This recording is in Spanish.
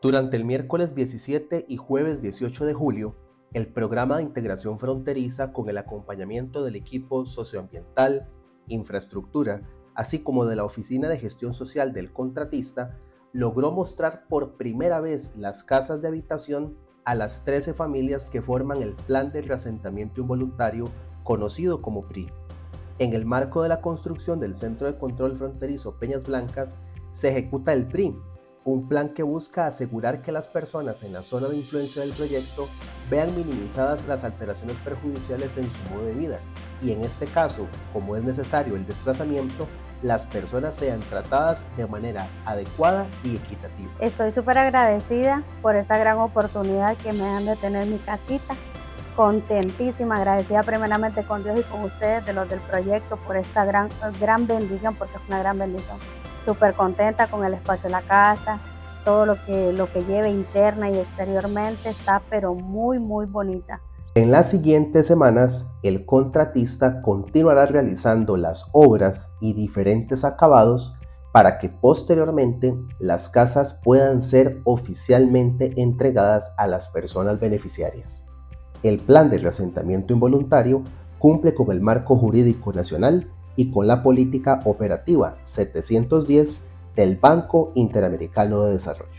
Durante el miércoles 17 y jueves 18 de julio, el programa de integración fronteriza con el acompañamiento del equipo socioambiental, infraestructura, así como de la Oficina de Gestión Social del contratista, logró mostrar por primera vez las casas de habitación a las 13 familias que forman el Plan de Reasentamiento Involuntario conocido como PRI. En el marco de la construcción del Centro de Control Fronterizo Peñas Blancas, se ejecuta el PRI, un plan que busca asegurar que las personas en la zona de influencia del proyecto vean minimizadas las alteraciones perjudiciales en su modo de vida y en este caso, como es necesario el desplazamiento, las personas sean tratadas de manera adecuada y equitativa. Estoy súper agradecida por esta gran oportunidad que me dan de tener mi casita. Contentísima, agradecida primeramente con Dios y con ustedes de los del proyecto por esta gran, gran bendición, porque es una gran bendición súper contenta con el espacio de la casa, lo que lleve interna y exteriormente está pero muy muy bonita. En las siguientes semanas, el contratista continuará realizando las obras y diferentes acabados para que posteriormente las casas puedan ser oficialmente entregadas a las personas beneficiarias. El plan de reasentamiento involuntario cumple con el marco jurídico nacional y con la política operativa 710 del Banco Interamericano de Desarrollo.